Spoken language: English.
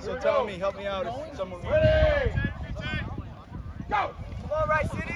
So tell me, help me out if someone. Ready? Go! Come on, right, City.